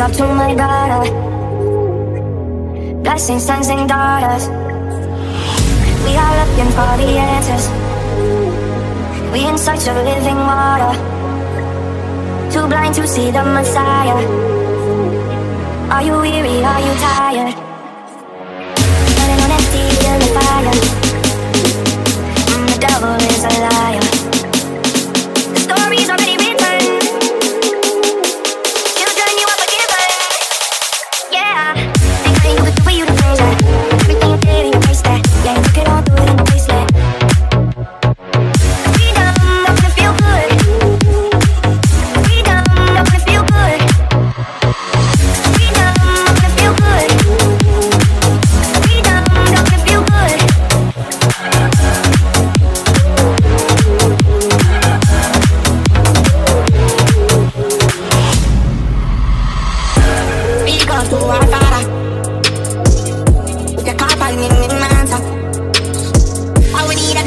up to my God. Blessing sons and daughters. We are looking for the answers. We in search of living water. Too blind to see the Messiah. Are you weary? Are you tired?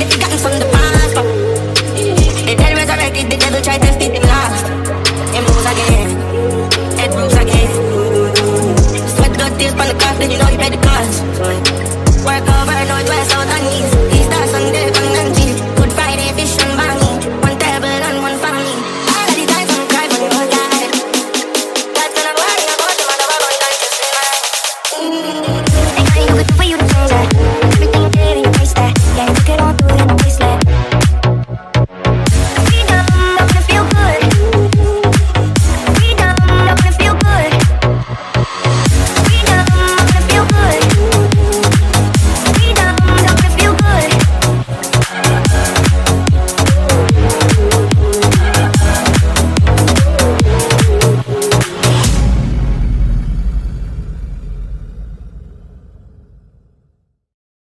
Need forgotten from the past. The dead resurrected, the devil tried to steal him last. Him rose again, head rose again. Sweat, blood, tears on the cross, then you know you paid